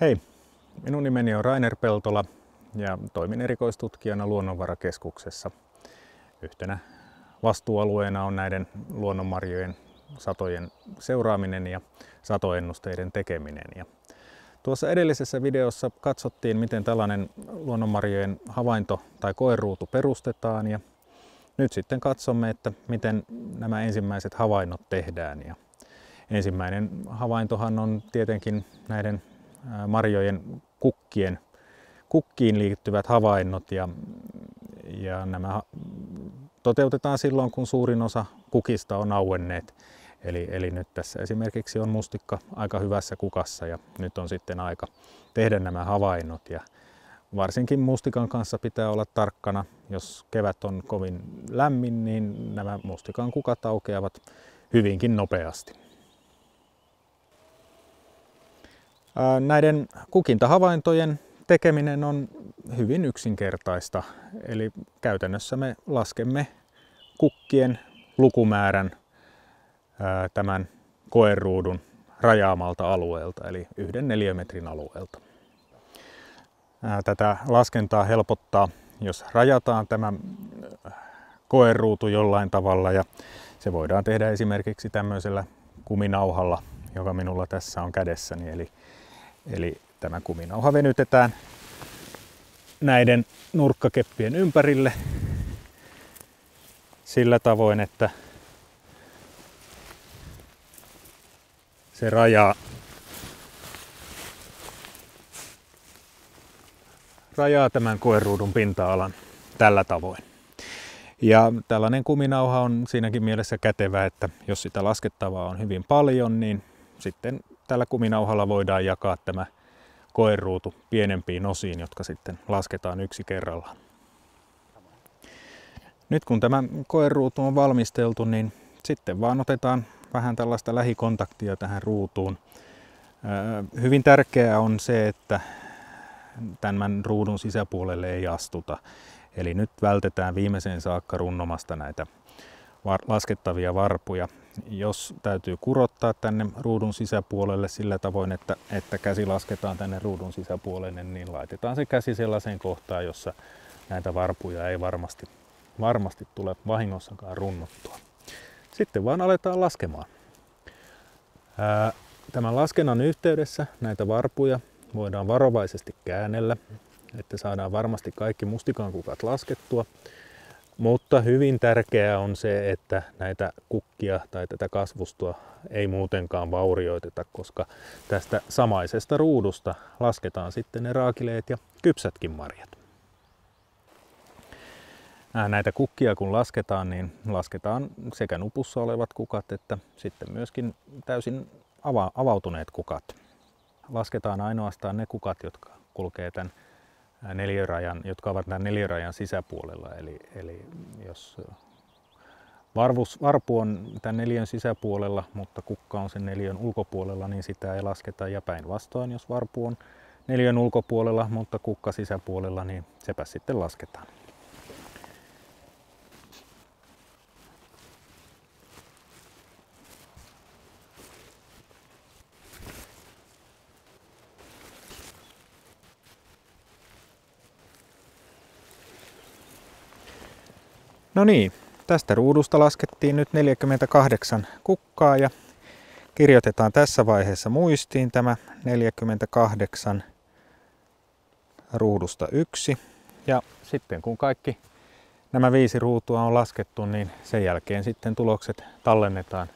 Hei, minun nimeni on Rainer Peltola ja toimin erikoistutkijana Luonnonvarakeskuksessa. Yhtenä vastuualueena on näiden luonnonmarjojen satojen seuraaminen ja satoennusteiden tekeminen. Ja tuossa edellisessä videossa katsottiin, miten tällainen luonnonmarjojen havainto tai koeruutu perustetaan ja nyt sitten katsomme, että miten nämä ensimmäiset havainnot tehdään. Ja ensimmäinen havaintohan on tietenkin näiden marjojen kukkien, kukkiin liittyvät havainnot ja, ja nämä toteutetaan silloin, kun suurin osa kukista on auenneet. Eli, eli nyt tässä esimerkiksi on mustikka aika hyvässä kukassa ja nyt on sitten aika tehdä nämä havainnot. Ja varsinkin mustikan kanssa pitää olla tarkkana. Jos kevät on kovin lämmin, niin nämä mustikan kukat aukeavat hyvinkin nopeasti. Näiden kukintahavaintojen tekeminen on hyvin yksinkertaista. Eli käytännössä me laskemme kukkien lukumäärän tämän koeruudun rajaamalta alueelta, eli yhden neliömetrin alueelta. Tätä laskentaa helpottaa, jos rajataan tämä koeruutu jollain tavalla ja se voidaan tehdä esimerkiksi tämmöisellä kuminauhalla, joka minulla tässä on kädessäni. Eli, eli tämä kuminauha venytetään näiden nurkkakeppien ympärille sillä tavoin, että se rajaa, rajaa tämän koeruudun pinta-alan tällä tavoin. Ja tällainen kuminauha on siinäkin mielessä kätevä, että jos sitä laskettavaa on hyvin paljon, niin sitten tällä kuminauhalla voidaan jakaa tämä koeruutu pienempiin osiin, jotka sitten lasketaan yksi kerrallaan. Nyt kun tämä koeruutu on valmisteltu, niin sitten vaan otetaan vähän tällaista lähikontaktia tähän ruutuun. Hyvin tärkeää on se, että tämän ruudun sisäpuolelle ei astuta. Eli nyt vältetään viimeiseen saakka runnomasta näitä laskettavia varpuja. Jos täytyy kurottaa tänne ruudun sisäpuolelle sillä tavoin, että, että käsi lasketaan tänne ruudun sisäpuolelle, niin laitetaan se käsi sellaiseen kohtaan, jossa näitä varpuja ei varmasti, varmasti tule vahingossakaan runnottua. Sitten vaan aletaan laskemaan. Tämän laskennan yhteydessä näitä varpuja voidaan varovaisesti käännellä, että saadaan varmasti kaikki mustikankukat laskettua. Mutta hyvin tärkeää on se, että näitä kukkia tai tätä kasvustoa ei muutenkaan vaurioiteta, koska tästä samaisesta ruudusta lasketaan sitten ne raakileet ja kypsätkin marjat. Näitä kukkia kun lasketaan, niin lasketaan sekä nupussa olevat kukat että sitten myöskin täysin ava- avautuneet kukat. Lasketaan ainoastaan ne kukat, jotka kulkee tämän neliörajan, jotka ovat tämän neliörajan sisäpuolella. Eli, eli jos varvus, varpu on tämän neliön sisäpuolella, mutta kukka on sen neliön ulkopuolella, niin sitä ei lasketa. Ja päinvastoin, jos varpu on neliön ulkopuolella, mutta kukka sisäpuolella, niin sepä sitten lasketaan. No niin, tästä ruudusta laskettiin nyt 48 kukkaa ja kirjoitetaan tässä vaiheessa muistiin tämä 48 ruudusta yksi. Ja sitten kun kaikki nämä viisi ruutua on laskettu, niin sen jälkeen sitten tulokset tallennetaan